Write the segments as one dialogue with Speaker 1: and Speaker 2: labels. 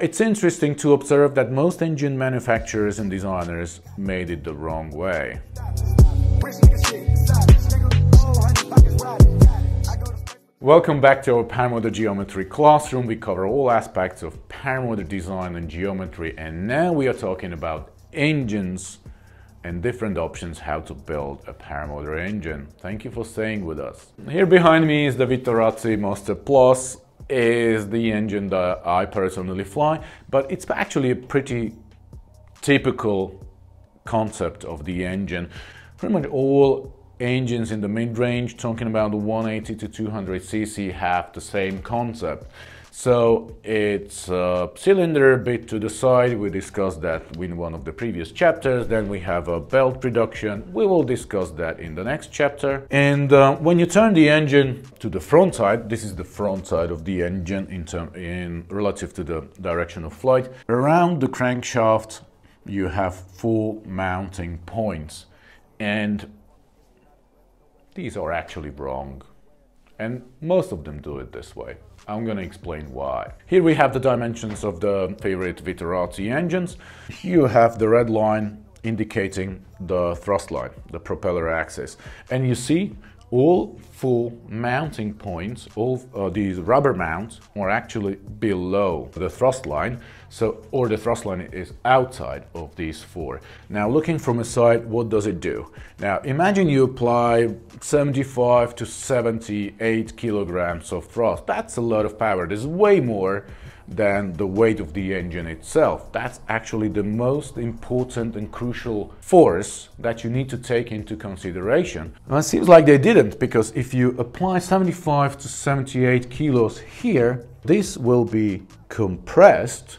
Speaker 1: It's interesting to observe that most engine manufacturers and designers made it the wrong way. Welcome back to our Paramotor Geometry classroom. We cover all aspects of paramotor design and geometry and now we are talking about engines and different options how to build a paramotor engine. Thank you for staying with us. Here behind me is the Vittorazi Moster Plus is the engine that I personally fly, but it's actually a pretty typical concept of the engine. Pretty much all engines in the mid-range, talking about the 180 to 200 cc, have the same concept. So it's a cylinder bit to the side. We discussed that in one of the previous chapters. Then we have a belt reduction. We will discuss that in the next chapter. And uh, when you turn the engine to the front side, this is the front side of the engine in, term, in relative to the direction of flight. Around the crankshaft, you have four mounting points. And these are actually wrong. And most of them do it this way. I'm to explain why. Here we have the dimensions of the favorite Vittorazi engines. You have the red line indicating the thrust line, the propeller axis. And you see all full mounting points, all uh, these rubber mounts are actually below the thrust line, so or the thrust line is outside of these four. Now looking from a side, what does it do? Now imagine you apply 75 to 78 kilograms of thrust. That's a lot of power. There's way more than the weight of the engine itself. That's actually the most important and crucial force that you need to take into consideration. And it seems like they didn't because if you apply 75 to 78 kilos here, this will be compressed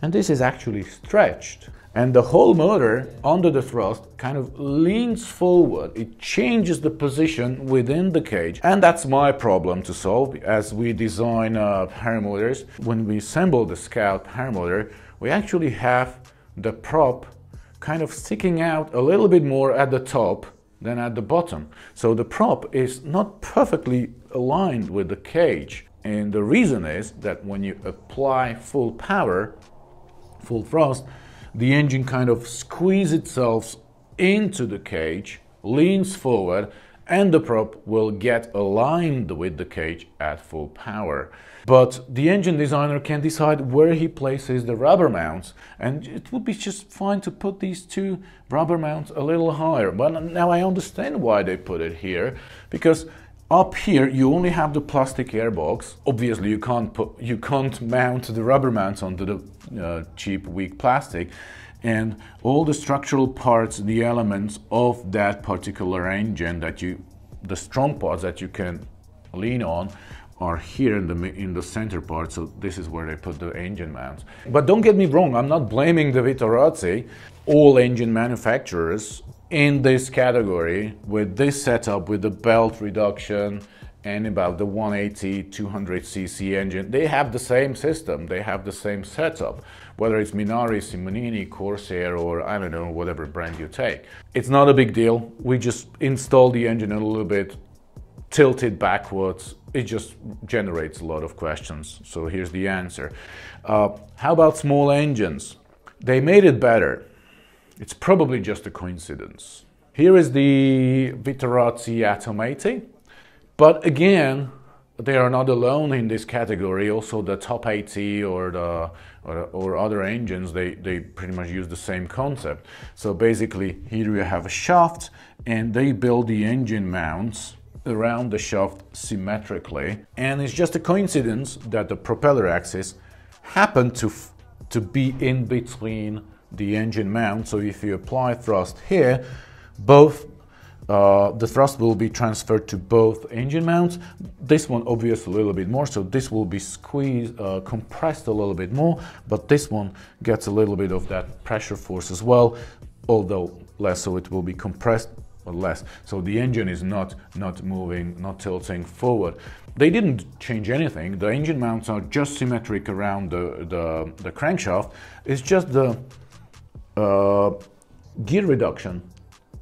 Speaker 1: and this is actually stretched and the whole motor under the thrust kind of leans forward. It changes the position within the cage. And that's my problem to solve as we design uh, paramotors. When we assemble the Scout paramotor, we actually have the prop kind of sticking out a little bit more at the top than at the bottom. So the prop is not perfectly aligned with the cage. And the reason is that when you apply full power, full thrust, the engine kind of squeezes itself into the cage, leans forward, and the prop will get aligned with the cage at full power. But the engine designer can decide where he places the rubber mounts, and it would be just fine to put these two rubber mounts a little higher. But now I understand why they put it here, because up here, you only have the plastic airbox. Obviously, you can't put, you can't mount the rubber mounts onto the uh, cheap, weak plastic. And all the structural parts, the elements of that particular engine that you, the strong parts that you can lean on, are here in the in the center part. So this is where they put the engine mounts. But don't get me wrong, I'm not blaming the Vittorazi. All engine manufacturers in this category with this setup with the belt reduction and about the 180 200 cc engine they have the same system they have the same setup whether it's minari simonini corsair or i don't know whatever brand you take it's not a big deal we just install the engine a little bit tilt it backwards it just generates a lot of questions so here's the answer uh, how about small engines they made it better it's probably just a coincidence. Here is the Vittorazi Atom 80, but again, they are not alone in this category. Also, the Top 80 or the or, or, other engines, they, they pretty much use the same concept. So basically, here you have a shaft, and they build the engine mounts around the shaft symmetrically. And it's just a coincidence that the propeller axis happened to to be in between the engine mount. So if you apply thrust here, both uh, the thrust will be transferred to both engine mounts. This one obviously a little bit more, so this will be squeezed, uh, compressed a little bit more, but this one gets a little bit of that pressure force as well, although less, so it will be compressed or less. So the engine is not, not moving, not tilting forward. They didn't change anything. The engine mounts are just symmetric around the, the, the crankshaft. It's just the uh, gear reduction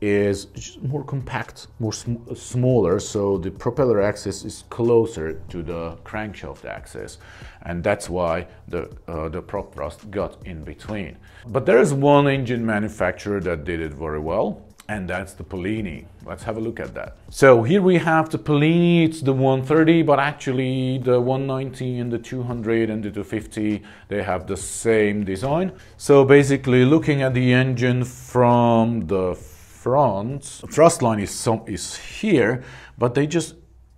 Speaker 1: is more compact, more sm smaller, so the propeller axis is closer to the crankshaft axis, and that's why the uh, the prop thrust got in between. But there is one engine manufacturer that did it very well, and that's the Polini. Let's have a look at that. So here we have the Polini, it's the 130, but actually the 190 and the 200 and the 250, they have the same design. So basically looking at the engine from the front, thrust line is, some, is here, but they just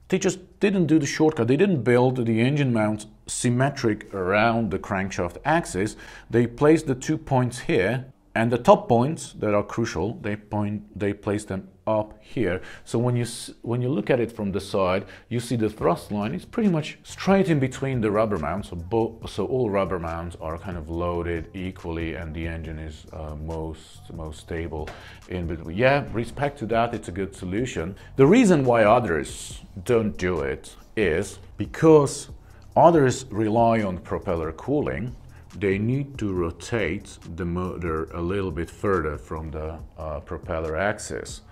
Speaker 1: they just didn't do the shortcut. They didn't build the engine mount symmetric around the crankshaft axis. They placed the two points here and the top points that are crucial, they point, they place them up here. So when you when you look at it from the side, you see the thrust line is pretty much straight in between the rubber mounts. So, so all rubber mounts are kind of loaded equally, and the engine is uh, most most stable in between. Yeah, respect to that, it's a good solution. The reason why others don't do it is because others rely on propeller cooling they need to rotate the motor a little bit further from the uh, propeller axis.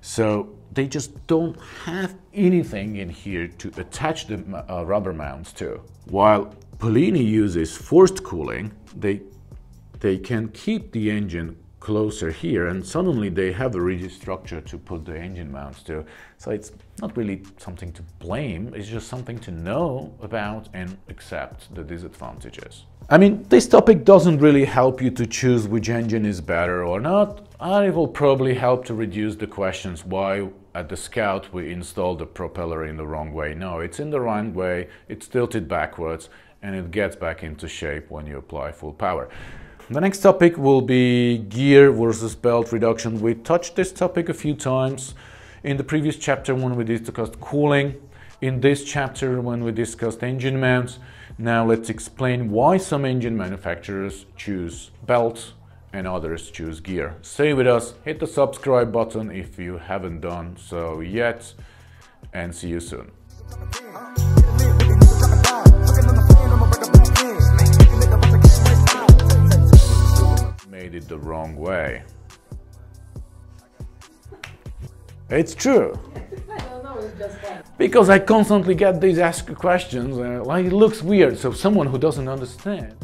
Speaker 1: So they just don't have anything in here to attach the uh, rubber mounts to. While Polini uses forced cooling, they, they can keep the engine closer here and suddenly they have a rigid structure to put the engine mounts to. So it's not really something to blame, it's just something to know about and accept the disadvantages. I mean, this topic doesn't really help you to choose which engine is better or not. And it will probably help to reduce the questions why at the Scout we installed the propeller in the wrong way. No, it's in the right way, it's tilted backwards and it gets back into shape when you apply full power. The next topic will be gear versus belt reduction. We touched this topic a few times in the previous chapter when we discussed cooling, in this chapter when we discussed engine mounts. Now let's explain why some engine manufacturers choose belt and others choose gear. Stay with us, hit the subscribe button if you haven't done so yet, and see you soon. It the wrong way. It's true. Because I constantly get these asked questions, uh, like it looks weird, so someone who doesn't understand.